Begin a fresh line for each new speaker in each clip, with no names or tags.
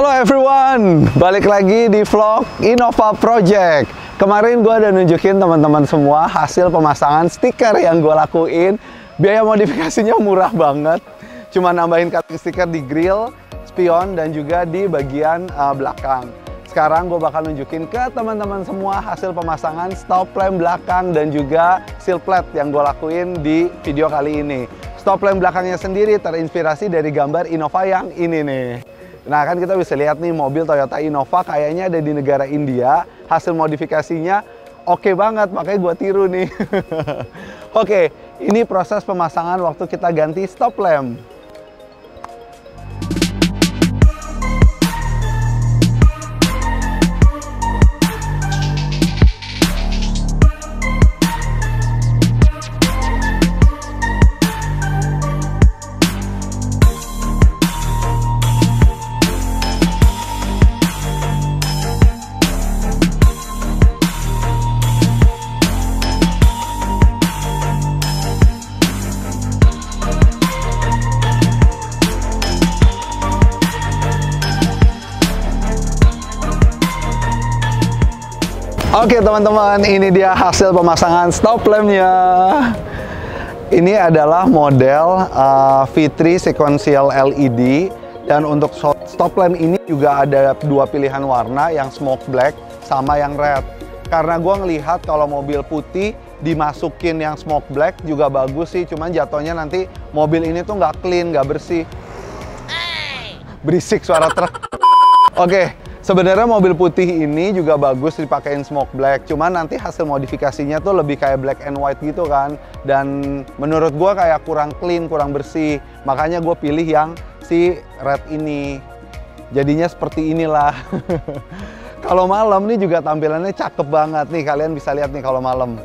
Hello everyone, balik lagi di vlog Innova Project. Kemarin gue udah nunjukin teman-teman semua hasil pemasangan stiker yang gue lakuin. Biaya modifikasinya murah banget, cuma nambahin cutting stiker di grill, spion, dan juga di bagian uh, belakang. Sekarang gue bakal nunjukin ke teman-teman semua hasil pemasangan stop lamp belakang dan juga seal plate yang gue lakuin di video kali ini. Stop lamp belakangnya sendiri terinspirasi dari gambar Innova yang ini nih. Nah kan kita bisa lihat nih mobil Toyota Innova kayaknya ada di negara India. Hasil modifikasinya oke okay banget, makanya gue tiru nih. oke, okay, ini proses pemasangan waktu kita ganti stop lamp. Oke teman-teman, ini dia hasil pemasangan stop lampnya. Ini adalah model uh, V3 sequential LED dan untuk stop lamp ini juga ada dua pilihan warna yang smoke black sama yang red. Karena gue ngelihat kalau mobil putih dimasukin yang smoke black juga bagus sih, cuman jatuhnya nanti mobil ini tuh nggak clean, nggak bersih. Berisik suara truk. Oke, Sebenarnya mobil putih ini juga bagus dipakein smoke black, cuman nanti hasil modifikasinya tuh lebih kayak black and white gitu kan. Dan menurut gue kayak kurang clean, kurang bersih. Makanya gue pilih yang si red ini. Jadinya seperti inilah. kalau malam nih juga tampilannya cakep banget nih, kalian bisa lihat nih kalau malam.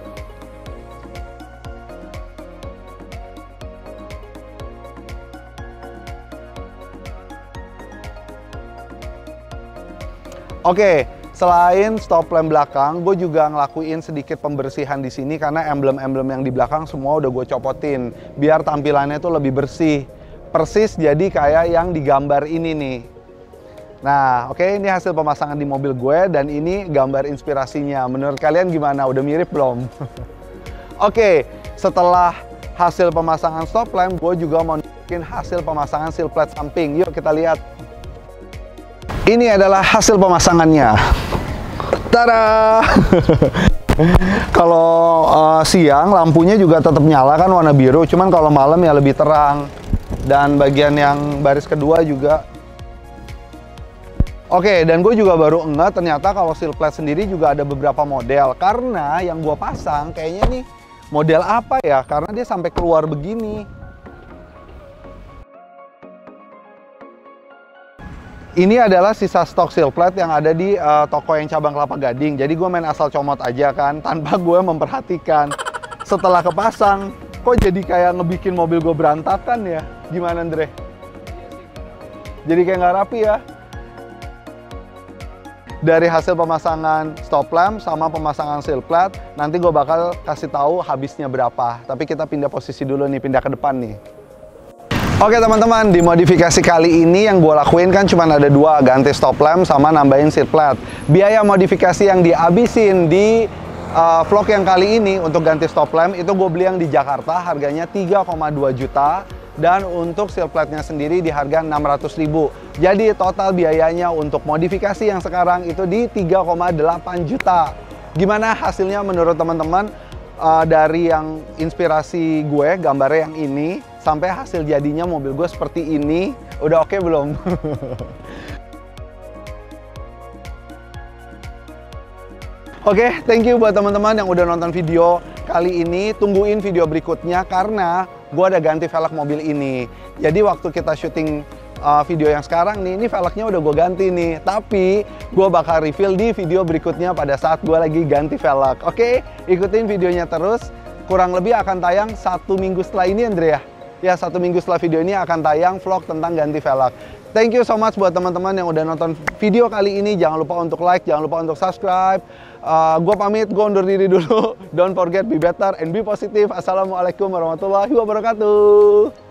Oke, selain stop lamp belakang, gue juga ngelakuin sedikit pembersihan di sini karena emblem-emblem yang di belakang semua udah gue copotin biar tampilannya tuh lebih bersih. Persis jadi kayak yang digambar ini nih. Nah, oke ini hasil pemasangan di mobil gue dan ini gambar inspirasinya. Menurut kalian gimana? Udah mirip belum? oke, setelah hasil pemasangan stop lamp, gue juga mau bikin hasil pemasangan seal plate samping. Yuk kita lihat. Ini adalah hasil pemasangannya. Tada! kalau uh, siang lampunya juga tetap nyala kan warna biru, cuman kalau malam ya lebih terang. Dan bagian yang baris kedua juga Oke, dan gue juga baru enggak ternyata kalau seal plate sendiri juga ada beberapa model. Karena yang gue pasang kayaknya nih model apa ya? Karena dia sampai keluar begini. Ini adalah sisa stok seal yang ada di uh, toko yang cabang Kelapa Gading. Jadi gue main asal comot aja kan, tanpa gue memperhatikan. Setelah kepasang, kok jadi kayak ngebikin mobil gue berantakan ya? Gimana Andre? Jadi kayak nggak rapi ya? Dari hasil pemasangan stop lamp sama pemasangan seal plate, nanti gue bakal kasih tahu habisnya berapa. Tapi kita pindah posisi dulu nih, pindah ke depan nih. Oke teman-teman, di modifikasi kali ini yang gue lakuin kan cuma ada dua, ganti stop lamp sama nambahin seat plate. Biaya modifikasi yang dihabisin di uh, vlog yang kali ini untuk ganti stop lamp itu gue beli yang di Jakarta harganya 3,2 juta dan untuk seal plate-nya sendiri di harga 600 ribu. Jadi total biayanya untuk modifikasi yang sekarang itu di 3,8 juta. Gimana hasilnya menurut teman-teman? Uh, dari yang inspirasi gue, gambarnya yang ini, sampai hasil jadinya mobil gue seperti ini udah oke okay belum Oke, okay, thank you buat teman-teman yang udah nonton video kali ini. Tungguin video berikutnya karena gue ada ganti velg mobil ini. Jadi waktu kita syuting uh, video yang sekarang nih, ini velgnya udah gue ganti nih. Tapi gue bakal reveal di video berikutnya pada saat gue lagi ganti velg. Oke, okay? ikutin videonya terus. Kurang lebih akan tayang satu minggu setelah ini, Andrea ya satu minggu setelah video ini akan tayang vlog tentang ganti velg. Thank you so much buat teman-teman yang udah nonton video kali ini. Jangan lupa untuk like, jangan lupa untuk subscribe. Uh, gue pamit, gue undur diri dulu. Don't forget, be better and be positive. Assalamualaikum warahmatullahi wabarakatuh.